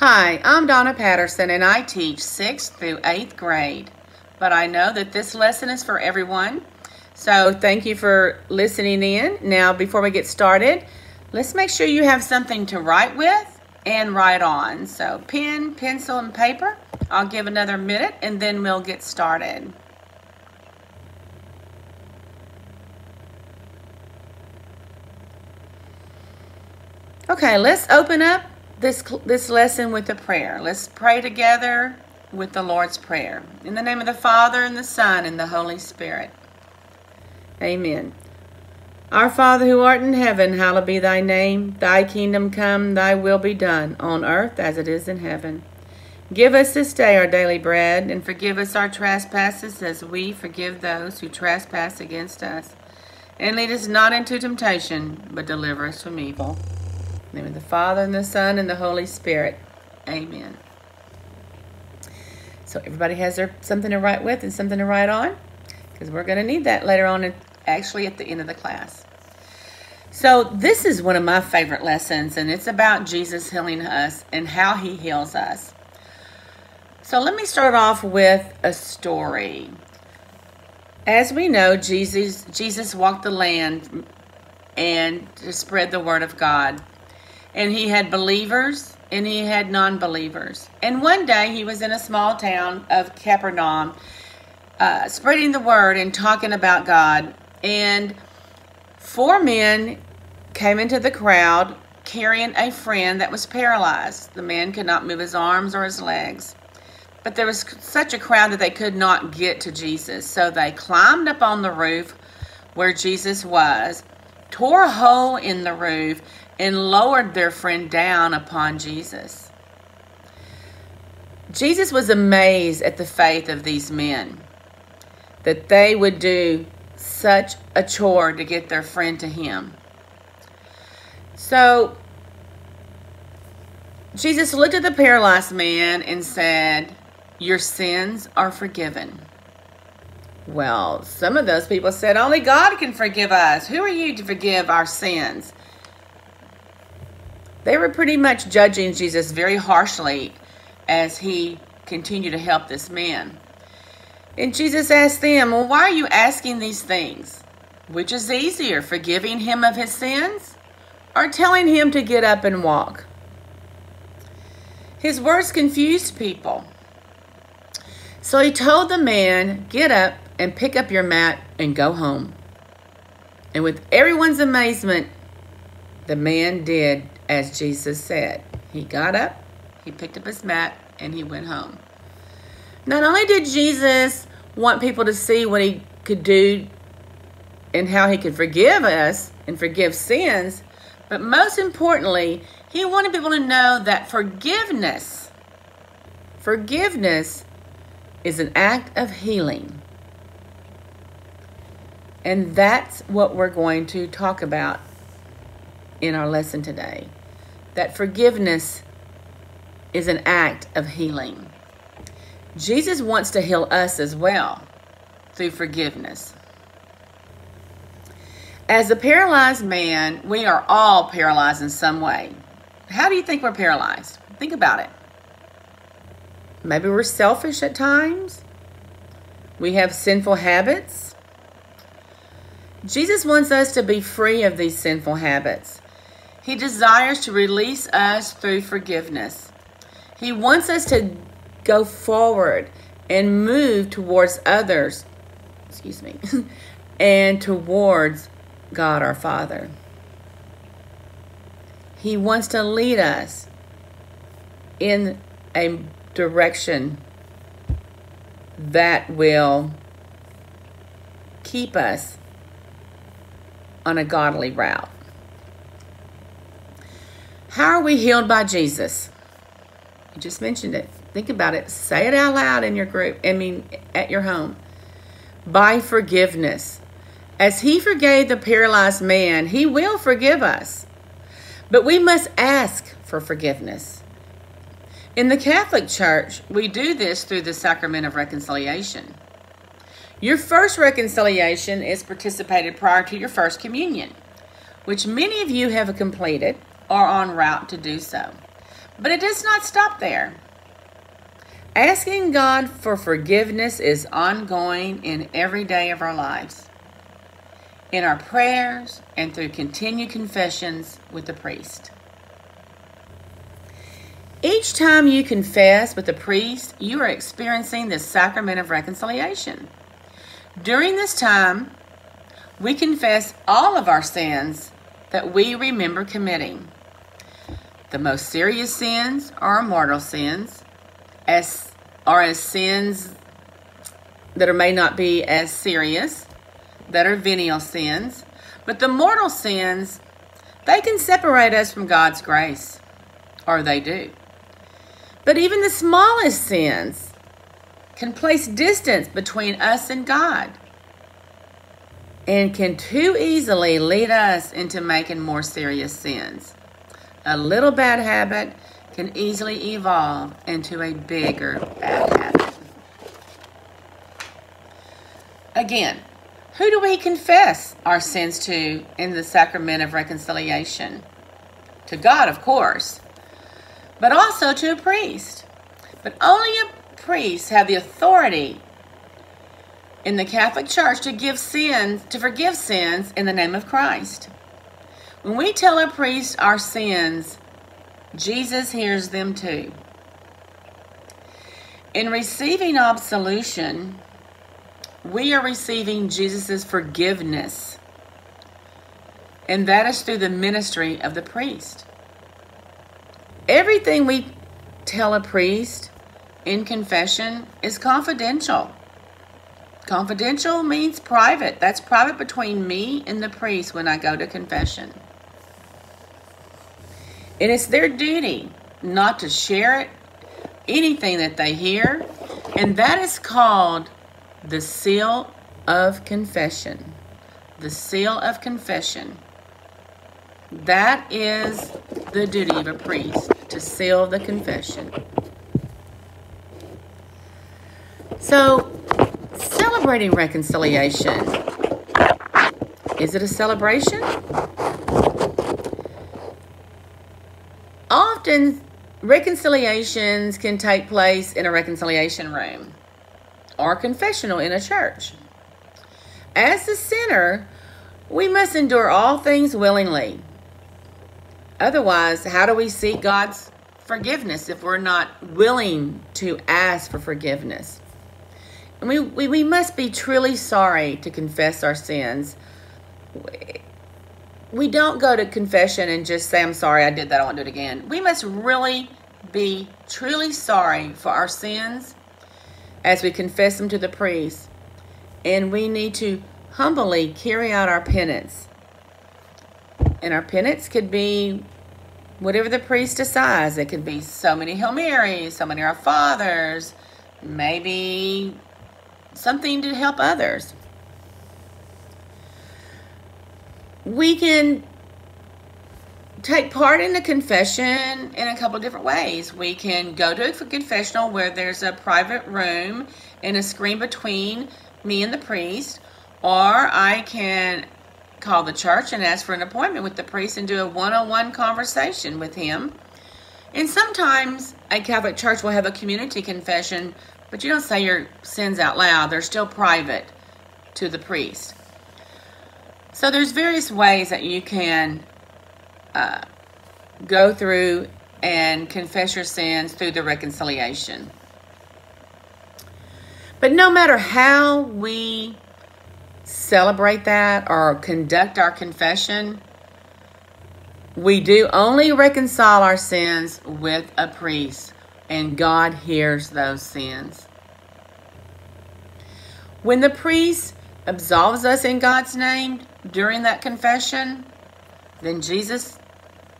Hi, I'm Donna Patterson and I teach 6th through 8th grade. But I know that this lesson is for everyone. So thank you for listening in. Now, before we get started, let's make sure you have something to write with and write on. So pen, pencil, and paper. I'll give another minute and then we'll get started. Okay, let's open up this, this lesson with a prayer. Let's pray together with the Lord's Prayer. In the name of the Father, and the Son, and the Holy Spirit. Amen. Our Father who art in heaven, hallowed be thy name. Thy kingdom come, thy will be done, on earth as it is in heaven. Give us this day our daily bread, and forgive us our trespasses as we forgive those who trespass against us. And lead us not into temptation, but deliver us from evil name of the Father, and the Son, and the Holy Spirit. Amen. So everybody has their something to write with and something to write on, because we're going to need that later on, actually at the end of the class. So this is one of my favorite lessons, and it's about Jesus healing us and how he heals us. So let me start off with a story. As we know, Jesus Jesus walked the land and to spread the word of God and he had believers and he had non believers. And one day he was in a small town of Capernaum, uh, spreading the word and talking about God. And four men came into the crowd carrying a friend that was paralyzed. The man could not move his arms or his legs. But there was such a crowd that they could not get to Jesus. So they climbed up on the roof where Jesus was, tore a hole in the roof, and lowered their friend down upon Jesus. Jesus was amazed at the faith of these men that they would do such a chore to get their friend to him. So Jesus looked at the paralyzed man and said, Your sins are forgiven. Well, some of those people said, Only God can forgive us. Who are you to forgive our sins? They were pretty much judging Jesus very harshly as he continued to help this man. And Jesus asked them, Well, why are you asking these things? Which is easier, forgiving him of his sins or telling him to get up and walk? His words confused people. So he told the man, Get up and pick up your mat and go home. And with everyone's amazement, the man did as Jesus said. He got up, he picked up his mat, and he went home. Not only did Jesus want people to see what he could do and how he could forgive us and forgive sins, but most importantly, he wanted people to know that forgiveness, forgiveness is an act of healing. And that's what we're going to talk about in our lesson today that forgiveness is an act of healing. Jesus wants to heal us as well through forgiveness. As a paralyzed man, we are all paralyzed in some way. How do you think we're paralyzed? Think about it. Maybe we're selfish at times. We have sinful habits. Jesus wants us to be free of these sinful habits. He desires to release us through forgiveness. He wants us to go forward and move towards others, excuse me, and towards God our Father. He wants to lead us in a direction that will keep us on a godly route. How are we healed by Jesus? You just mentioned it. Think about it. Say it out loud in your group, I mean, at your home. By forgiveness. As he forgave the paralyzed man, he will forgive us. But we must ask for forgiveness. In the Catholic Church, we do this through the sacrament of reconciliation. Your first reconciliation is participated prior to your first communion, which many of you have completed are en route to do so. But it does not stop there. Asking God for forgiveness is ongoing in every day of our lives, in our prayers, and through continued confessions with the priest. Each time you confess with the priest, you are experiencing the sacrament of reconciliation. During this time, we confess all of our sins that we remember committing. The most serious sins are mortal sins, as are as sins that are, may not be as serious, that are venial sins. But the mortal sins, they can separate us from God's grace, or they do. But even the smallest sins can place distance between us and God and can too easily lead us into making more serious sins. A little bad habit can easily evolve into a bigger bad habit. Again, who do we confess our sins to in the sacrament of reconciliation? To God, of course, but also to a priest. But only a priest have the authority in the Catholic Church to give sins, to forgive sins in the name of Christ. When we tell a priest our sins, Jesus hears them too. In receiving absolution, we are receiving Jesus' forgiveness, and that is through the ministry of the priest. Everything we tell a priest in confession is confidential. Confidential means private. That's private between me and the priest when I go to confession. And it's their duty not to share it, anything that they hear, and that is called the seal of confession. The seal of confession. That is the duty of a priest to seal the confession. So, celebrating reconciliation. Is it a celebration? Often, reconciliations can take place in a reconciliation room or confessional in a church. As the sinner, we must endure all things willingly. Otherwise, how do we seek God's forgiveness if we're not willing to ask for forgiveness? And we, we, we must be truly sorry to confess our sins. We don't go to confession and just say, I'm sorry, I did that, I won't do it again. We must really be truly sorry for our sins as we confess them to the priest. And we need to humbly carry out our penance. And our penance could be whatever the priest decides. It could be so many Hail Marys, so many Our Fathers, maybe something to help others. We can take part in the confession in a couple different ways. We can go to a confessional where there's a private room and a screen between me and the priest, or I can call the church and ask for an appointment with the priest and do a one on one conversation with him. And sometimes a Catholic church will have a community confession but you don't say your sins out loud. They're still private to the priest. So there's various ways that you can uh, go through and confess your sins through the reconciliation. But no matter how we celebrate that or conduct our confession, we do only reconcile our sins with a priest and God hears those sins. When the priest absolves us in God's name during that confession, then Jesus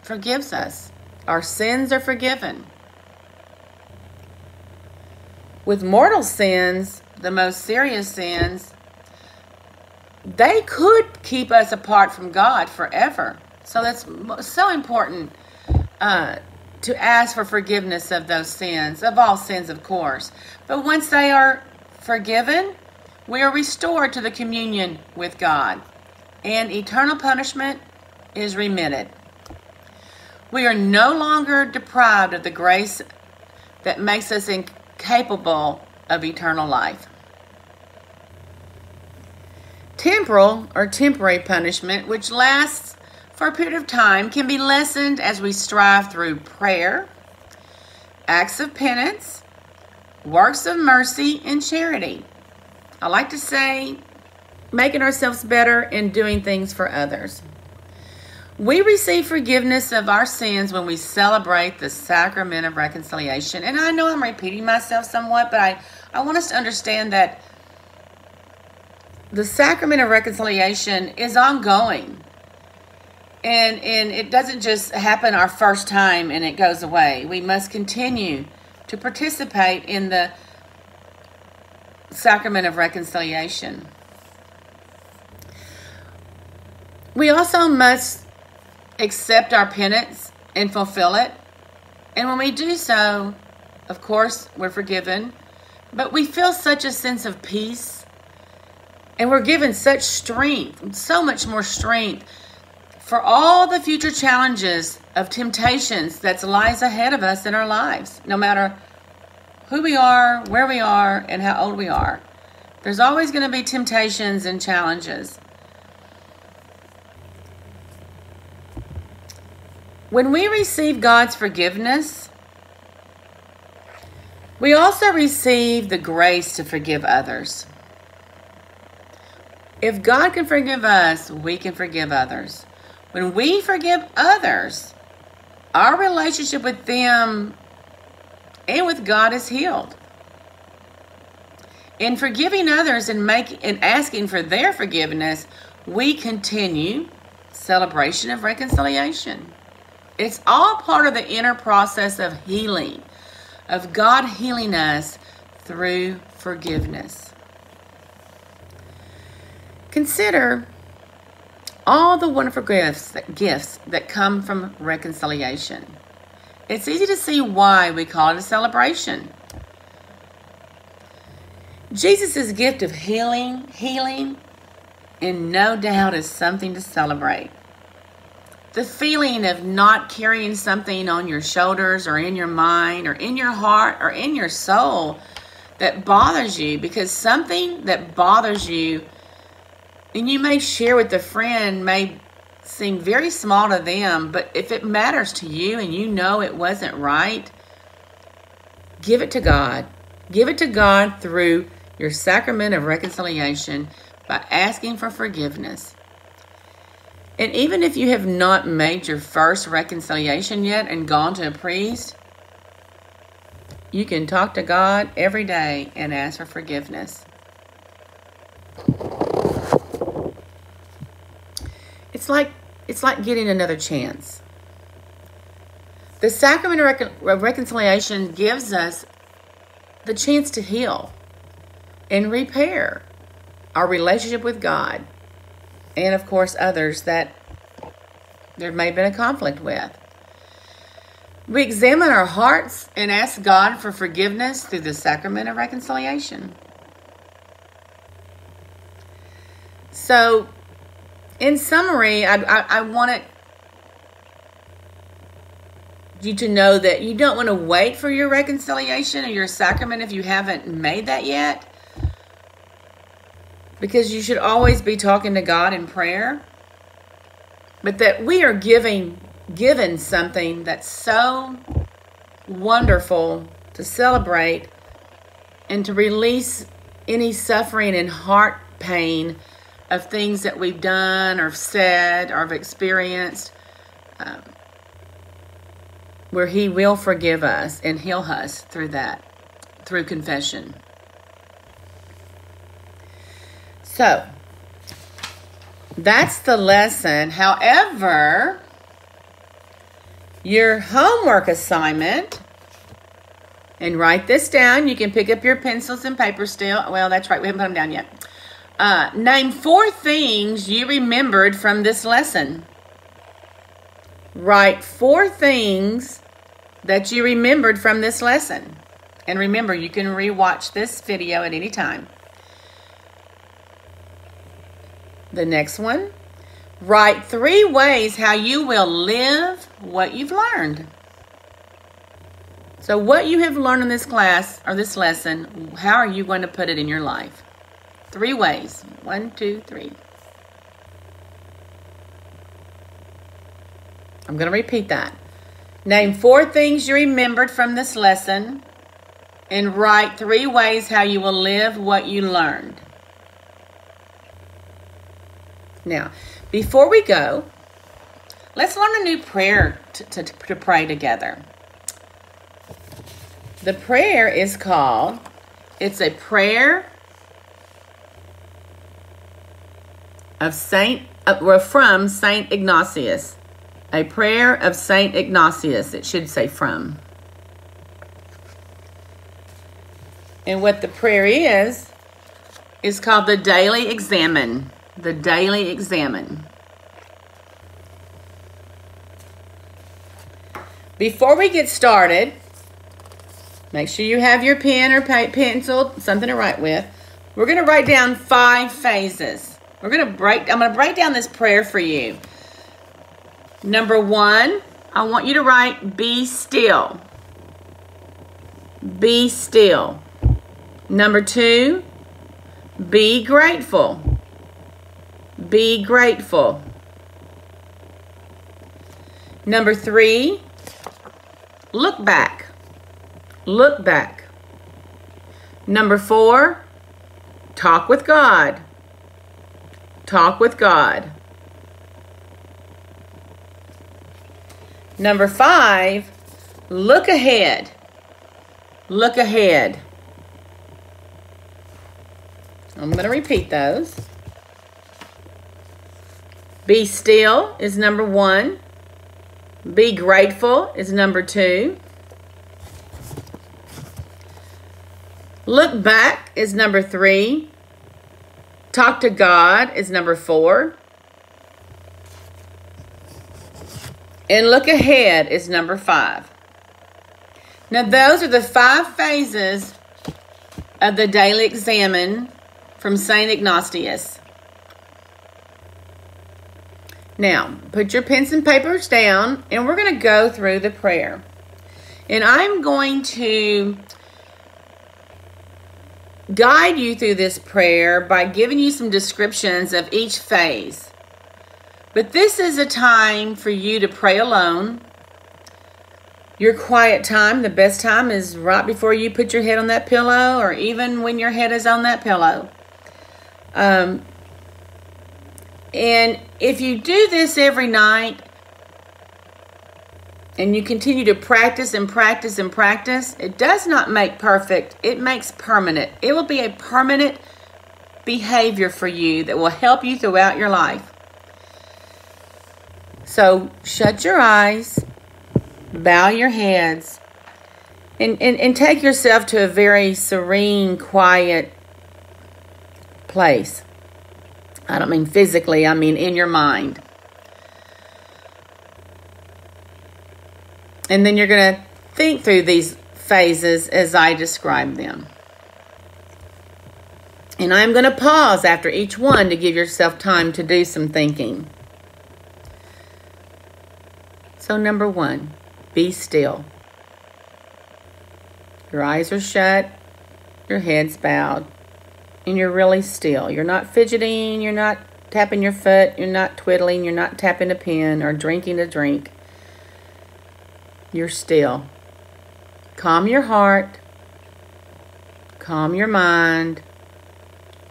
forgives us. Our sins are forgiven. With mortal sins, the most serious sins, they could keep us apart from God forever. So that's so important uh, to ask for forgiveness of those sins, of all sins, of course. But once they are forgiven, we are restored to the communion with God, and eternal punishment is remitted. We are no longer deprived of the grace that makes us incapable of eternal life. Temporal or temporary punishment, which lasts for a period of time, can be lessened as we strive through prayer, acts of penance, works of mercy, and charity. I like to say, making ourselves better and doing things for others. We receive forgiveness of our sins when we celebrate the sacrament of reconciliation. And I know I'm repeating myself somewhat, but I, I want us to understand that the sacrament of reconciliation is ongoing. And and it doesn't just happen our first time and it goes away. We must continue to participate in the sacrament of reconciliation. We also must accept our penance and fulfill it. And when we do so, of course, we're forgiven. But we feel such a sense of peace. And we're given such strength, so much more strength for all the future challenges of temptations that lies ahead of us in our lives, no matter who we are, where we are, and how old we are. There's always going to be temptations and challenges. When we receive God's forgiveness, we also receive the grace to forgive others. If God can forgive us, we can forgive others. When we forgive others, our relationship with them and with God is healed. In forgiving others and making and asking for their forgiveness, we continue celebration of reconciliation. It's all part of the inner process of healing, of God healing us through forgiveness. Consider all the wonderful gifts that, gifts that come from reconciliation. It's easy to see why we call it a celebration. Jesus' gift of healing, healing, and no doubt is something to celebrate the feeling of not carrying something on your shoulders or in your mind or in your heart or in your soul that bothers you because something that bothers you and you may share with a friend may seem very small to them but if it matters to you and you know it wasn't right give it to God. Give it to God through your sacrament of reconciliation by asking for forgiveness and even if you have not made your first reconciliation yet and gone to a priest, you can talk to God every day and ask for forgiveness. It's like it's like getting another chance. The sacrament of reconciliation gives us the chance to heal and repair our relationship with God and of course others that there may have been a conflict with. We examine our hearts and ask God for forgiveness through the sacrament of reconciliation. So, in summary, I, I, I wanted you to know that you don't want to wait for your reconciliation or your sacrament if you haven't made that yet because you should always be talking to God in prayer. But that we are giving given something that's so wonderful to celebrate and to release any suffering and heart pain of things that we've done or said or have experienced, um, where He will forgive us and heal us through that, through confession. So, that's the lesson. However, your homework assignment, and write this down. You can pick up your pencils and paper still. Well, that's right. We haven't put them down yet. Uh, name four things you remembered from this lesson. Write four things that you remembered from this lesson. And remember, you can rewatch this video at any time. The next one, Write three ways how you will live what you've learned. So, what you have learned in this class or this lesson, how are you going to put it in your life? Three ways. One, two, three. I'm going to repeat that. Name four things you remembered from this lesson and write three ways how you will live what you learned. Now, before we go, let's learn a new prayer to, to, to pray together. The prayer is called, it's a prayer of Saint, uh, from Saint Ignatius. A prayer of Saint Ignatius. It should say from. And what the prayer is, is called the Daily Examen. The Daily Examen. Before we get started, make sure you have your pen or pencil, something to write with. We're going to write down five phases. We're going to break, I'm going to break down this prayer for you. Number one, I want you to write be still. Be still. Number two, be grateful. Be grateful. Number three, look back. Look back. Number four, talk with God. Talk with God. Number five, look ahead. Look ahead. I'm going to repeat those. Be still is number one. Be grateful is number two. Look back is number three. Talk to God is number four. And look ahead is number five. Now, those are the five phases of the daily examen from St. Ignatius. Now, put your pens and papers down, and we're going to go through the prayer. And I'm going to guide you through this prayer by giving you some descriptions of each phase. But this is a time for you to pray alone. Your quiet time, the best time is right before you put your head on that pillow or even when your head is on that pillow. Um, and if you do this every night and you continue to practice and practice and practice, it does not make perfect, it makes permanent. It will be a permanent behavior for you that will help you throughout your life. So shut your eyes, bow your heads, and, and, and take yourself to a very serene, quiet place. I don't mean physically, I mean in your mind. And then you're going to think through these phases as I describe them. And I'm going to pause after each one to give yourself time to do some thinking. So, number one, be still. Your eyes are shut, your head's bowed, and you're really still. You're not fidgeting, you're not tapping your foot, you're not twiddling, you're not tapping a pen or drinking a drink. You're still. Calm your heart, calm your mind,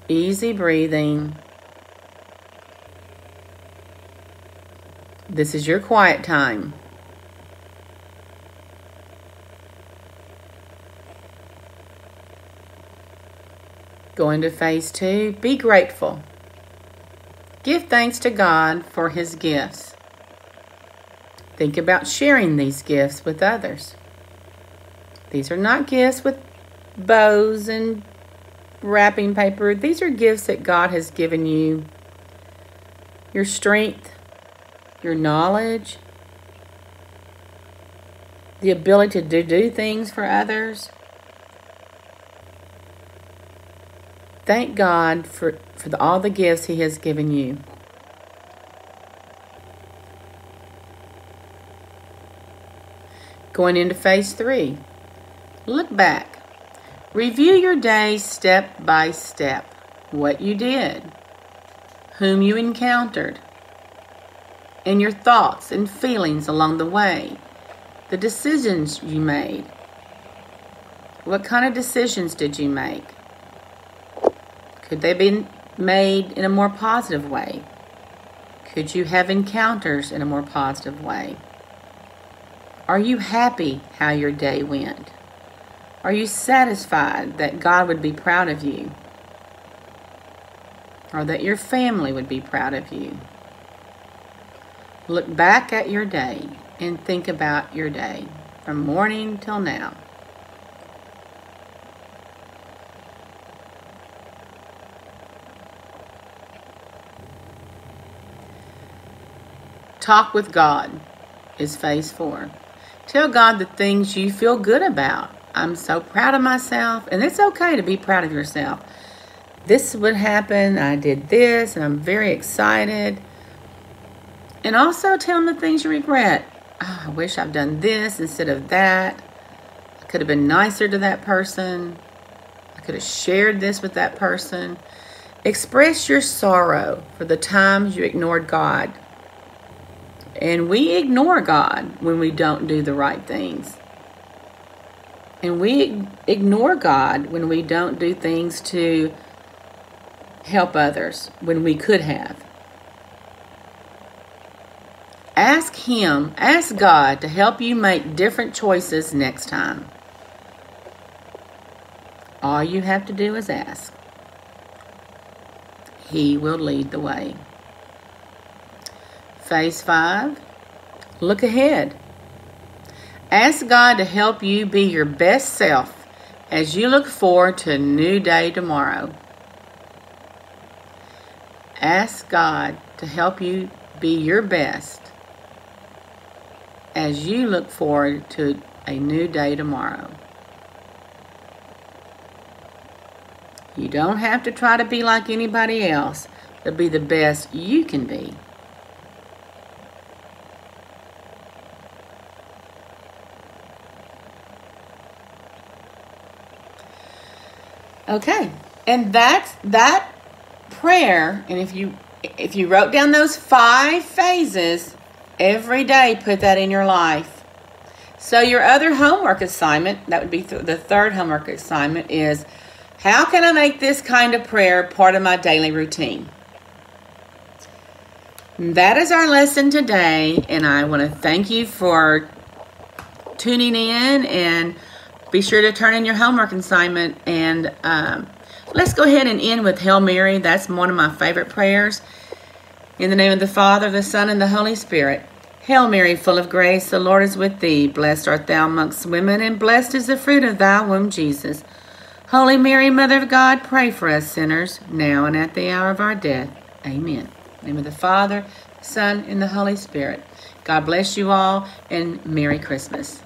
easy breathing. This is your quiet time. Go into phase two. Be grateful. Give thanks to God for His gifts. Think about sharing these gifts with others. These are not gifts with bows and wrapping paper. These are gifts that God has given you. Your strength, your knowledge, the ability to do things for others. Thank God for, for the, all the gifts He has given you. Going into phase three, look back. Review your day step by step what you did, whom you encountered, and your thoughts and feelings along the way, the decisions you made. What kind of decisions did you make? Could they be made in a more positive way? Could you have encounters in a more positive way? Are you happy how your day went? Are you satisfied that God would be proud of you? Or that your family would be proud of you? Look back at your day and think about your day from morning till now. Talk with God is phase four. Tell God the things you feel good about. I'm so proud of myself, and it's okay to be proud of yourself. This would happen, I did this, and I'm very excited. And also tell him the things you regret. Oh, I wish I've done this instead of that. I could have been nicer to that person. I could have shared this with that person. Express your sorrow for the times you ignored God and we ignore God when we don't do the right things. And we ignore God when we don't do things to help others when we could have. Ask Him, ask God to help you make different choices next time. All you have to do is ask. He will lead the way. Phase 5 Look ahead. Ask God to help you be your best self as you look forward to a new day tomorrow. Ask God to help you be your best as you look forward to a new day tomorrow. You don't have to try to be like anybody else, but be the best you can be. Okay. And that's that prayer, and if you if you wrote down those five phases every day, put that in your life. So your other homework assignment, that would be th- the third homework assignment is how can I make this kind of prayer part of my daily routine? That is our lesson today, and I want to thank you for tuning in and be sure to turn in your homework assignment. And um, let's go ahead and end with Hail Mary. That's one of my favorite prayers. In the name of the Father, the Son, and the Holy Spirit. Hail Mary, full of grace, the Lord is with thee. Blessed art thou amongst women, and blessed is the fruit of thy womb, Jesus. Holy Mary, Mother of God, pray for us sinners, now and at the hour of our death. Amen. In the name of the Father, Son, and the Holy Spirit. God bless you all, and Merry Christmas.